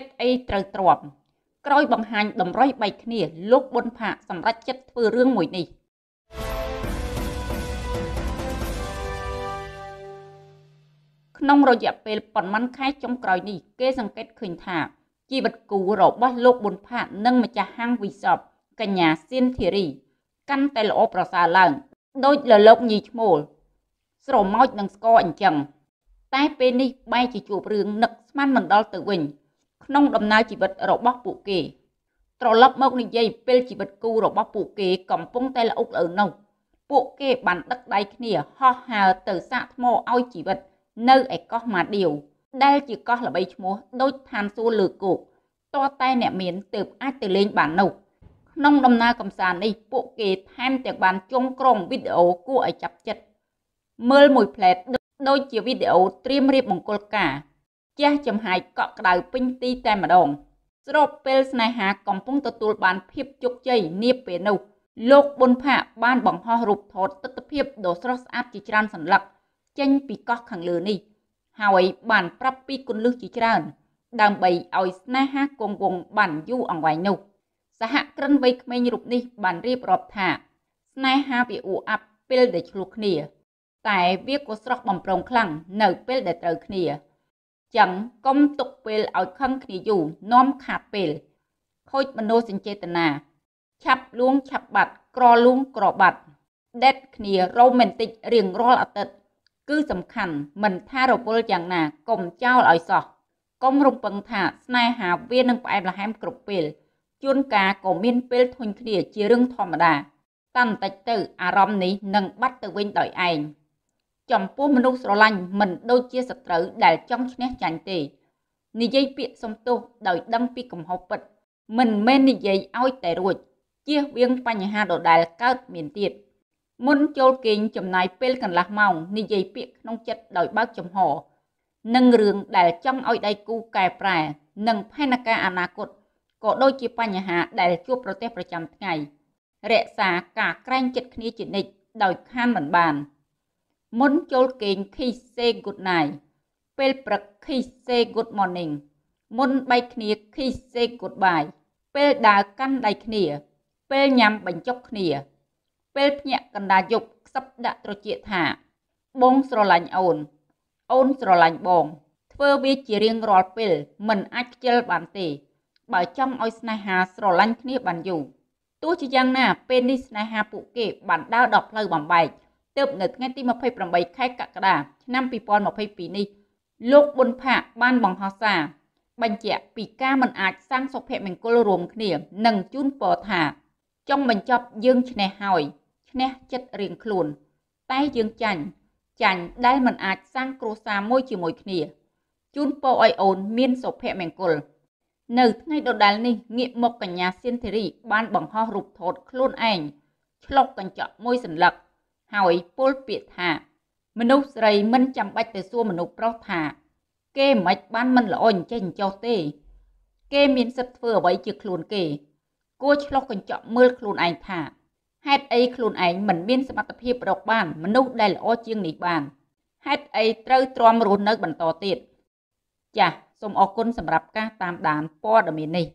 តុអីត្រូវទ្រាំក្រោយបង្ហាញតម្រុយបែកគ្នាលោកប៊ុនផាកសម្រេចចិត្តធ្វើរឿងមួយនេះក្នុងរយៈពេលប៉ុន្មានខែចុងក្រោយនេះគេសង្កេតឃើញថាជីវិតគូរបស់លោកប៊ុនផាកនិងម្ចាស់ហាងវីសបកញ្ញាសៀនធីរី កាន់តែល្អប្រសើរឡើងដោយលលោកញីឈ្មោលស្រមោចនឹងស្គរអញ្ចឹងតែពេលនេះបែរជាជួបរឿងនឹកស្មានមិនដល់ទៅវិញ ក្នុងដំណើរជីវិតរបស់ពួកគេ ត្រឡប់មកនិយាយពេលជីវិតគូរបស់ពួកគេកំពុងតែល្អុកល្អៅនោះពួកគេបានដឹកដៃគ្នាហោះហើរទៅសាកថ្មឲ្យជីវិត នៅឯកោះម៉ាឌីវដែលជាកោះល្បីឈ្មោះដូចឋានសួគ៌លើគោកតើតែអ្នកមានទើបអាចទៅលេងបាននោះក្នុងដំណើរកំសាន្តនេះពួកគេថែមទាំងបានចុងក្រងវីដេអូគួរឲ្យចាប់ចិត្តមើលមួយផ្លែតដូចជាវីដេអូត្រៀមរៀបមង្គលការ ជះចំហាយកក់ក្ដៅពេញទីតែម្ដងស្របពេលស្នេហាកំពុងទទួលបានភាពជោគជ័យនាពេលនោះលោកប៊ុនផាកបានបង្ហោះរូបថតទស្សនភាពដ៏ស្រស់ស្អាតជាច្រើនសន្លឹកចេញពីកោះខាងលើនេះ ហើយបានប្រាប់ពីគុណលឹះជាច្រើន ដើម្បីឲ្យស្នេហាគង់វង្សបានយូរអង្វែងនោះសហគ្រិនវ័យក្មេងរូបនេះបានរៀបរាប់ថា ស្នេហាវាអ៊ូអាប់ពេលដែលឆ្លោះគ្នា តែវាក៏ស្រស់បំប្រងខ្លាំងនៅពេលដែលត្រូវគ្នា ចឹងកុំទុកពេលឲ្យខឹងគ្នាយូរនាំខាតពេលខូចមនោសញ្ចេតនាឆាប់លួងឆាប់បាត់ក្រលួងក្របាត់ដេតគ្នារ៉ូមែនទិករៀងរាល់អាទិត្យគឺសំខាន់មិនថារវល់យ៉ាងណាកុំចោលឲ្យសោះកុំរំពឹងថាស្នេហាវានឹងផ្អែមល្ហែមគ្រប់ពេលជួនកាលក៏មានពេលធុញគ្នាជារឿងធម្មតាតាមបន្តិចទៅអារម្មណ៍នេះនឹងបាត់ទៅវិញដោយឯង ចំពោះមនុស្សស្រឡាញ់មិនដូចជាសត្រូវដែលចង់ឈ្នះចាញ់ទេនិយាយពាក្យសំទោសដោយដឹងពីកំហុសពិត មិនមែននិយាយឲ្យតែរួចជៀសវាងបញ្ហាដដែលកើតមានទៀតមុនចូលគេងចំណាយពេលកន្លះម៉ោងនិយាយពាក្យក្នុងចិត្តដោយបើកចំហនិងរឿងដែលចង់ឲ្យដៃគូកែប្រែ និងផែនការអនាគតក៏ដូចជាបញ្ហាដែលជួបប្រទះប្រចាំថ្ងៃរក្សាការក្រែងចិត្តគ្នាជានិច្ចដោយខានមិនបាន មុនចូលគេង kiss say good night ពេលព្រឹក kiss say good morning មុនបែកគ្នា kiss say goodbye ពេលដើរកាន់ដៃគ្នា ពេលញ៉ាំបញ្ចុកគ្នា ពេលភ្ញាក់កណ្ដាលយប់ខ្សឹបដាក់ត្រចៀកថា បងស្រឡាញ់អូន អូនស្រឡាញ់បង ធ្វើវាជារៀងរាល់ពេល មិនអាចខ្ជិលបានទេ បើចង់ឲ្យស្នេហាស្រឡាញ់គ្នាបានយូរទោះជាយ៉ាងណាពេលនេះស្នេហាពួកគេបានដើរដល់ផ្លូវបំបែក ទើបនៅថ្ងៃទី28ខែកក្កដាឆ្នាំ2022នេះលោកប៊ុនផាកបានបង្ហោះសារបញ្ជាក់ពីការមិនអាចសាងសុភមង្គលរួមគ្នានិងជូនពរថាចង់បញ្ចប់យើងឈ្នះហើយឈ្នះចិត្តរៀងខ្លួន តែយើងចាញ់ចាញ់ដែលមិនអាចសាងគ្រួសារមួយជាមួយគ្នាជូនពរឲ្យអូនមានសុភមង្គលនៅថ្ងៃដដែលនេះងាកមកកញ្ញាសៀនធីរីបានបង្ហោះរូបថតខ្លួនឯងឆ្លុះកញ្ចក់មួយសន្លឹក ហើយពោលពាក្យថា មនុស្សស្រីមិនចាំបាច់ទៅសួរមនុស្សប្រុសថា គេមិនបានមិនល្អអញ្ចេះអញ្ចោះទេ គេមានសិទ្ធធ្វើអ្វីជាខ្លួនគេ គួរឆ្លុះកញ្ចក់មើលខ្លួនឯងថាហេតុអីខ្លួនឯងមិនមានសមត្ថភាពរកបាន មនុស្សដែលល្អជាងនេះបានហេតុអីត្រូវទ្រាំរស់នៅបន្តទៀតចាសសូមអរគុណសម្រាប់ការតាមដានព័ត៌មាននេះ